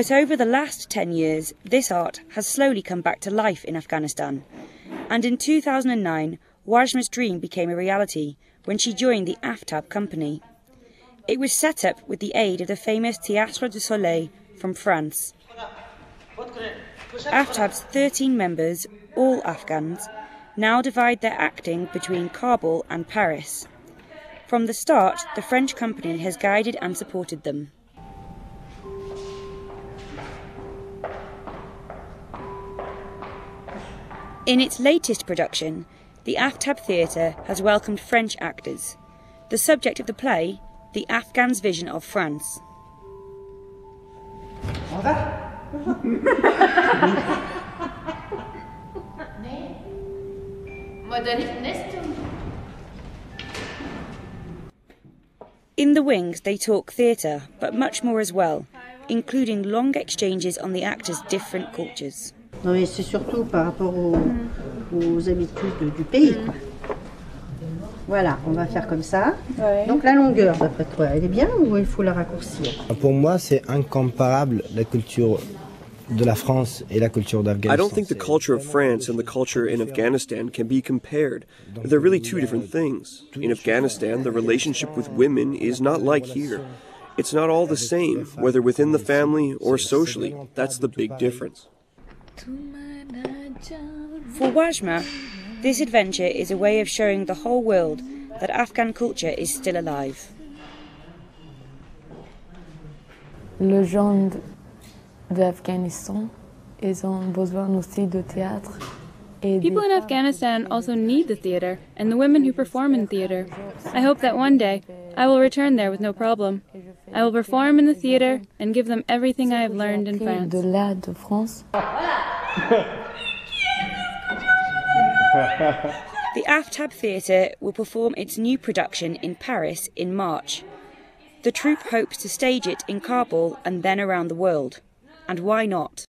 But over the last 10 years, this art has slowly come back to life in Afghanistan. And in 2009, Wajma's dream became a reality when she joined the Aftaab company. It was set up with the aid of the famous Théâtre du Soleil from France. Aftaab's 13 members, all Afghans, now divide their acting between Kabul and Paris. From the start, the French company has guided and supported them. In its latest production, the Aftaab Theatre has welcomed French actors. The subject of the play, the Afghans' vision of France. In the wings, they talk theatre, but much more as well, including long exchanges on the actors' different cultures. Non, mais c'est surtout par rapport aux, aux habitudes du pays. quoi. Voilà, on va faire comme ça. Donc la longueur, d'après toi, elle est bien ou il faut la raccourcir? Pour moi, c'est incomparable la culture de la France et la culture I d'Afghanistan. don't think the culture of France and the culture in Afghanistan can be compared. They're really two different things. In Afghanistan, the relationship with women is not like here. It's not all the same, whether within the family or socially. That's the big difference. For Wajma, this adventure is a way of showing the whole world that Afghan culture is still alive. Le genre d'Afghanistan, ils ont besoin aussi de théâtre. People in Afghanistan also need the theater and the women who perform in theater. I hope that one day I will return there with no problem. I will perform in the theater and give them everything I have learned in France. de là de France. The Aftaab Theatre will perform its new production in Paris in March. The troupe hopes to stage it in Kabul and then around the world. And why not?